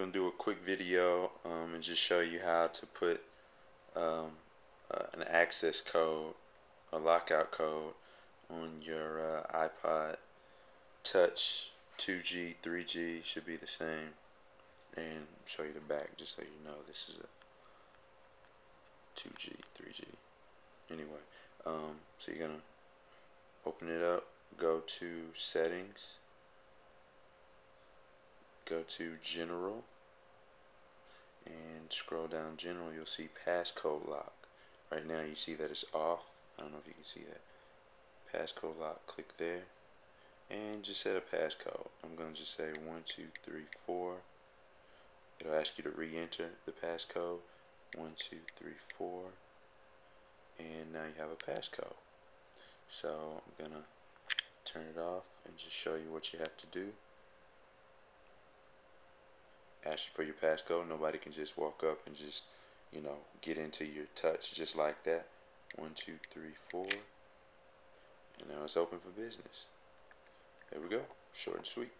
going to do a quick video um, and just show you how to put um, uh, an access code, a lockout code on your uh, iPod Touch 2G, 3G should be the same and show you the back just so you know this is a 2G, 3G. Anyway, um, so you're gonna open it up, go to settings, go to general, and scroll down general. You'll see passcode lock. Right now you see that it's off. I don't know if you can see that. Passcode lock. Click there, and just set a passcode. I'm gonna just say one, two, three, four. It'll ask you to re-enter the passcode. One, two, three, four. And now you have a passcode. So I'm gonna turn it off and just show you what you have to do. Ask you for your passcode. Nobody can just walk up and just, you know, get into your touch just like that. One, two, three, four. And now it's open for business. There we go. Short and sweet.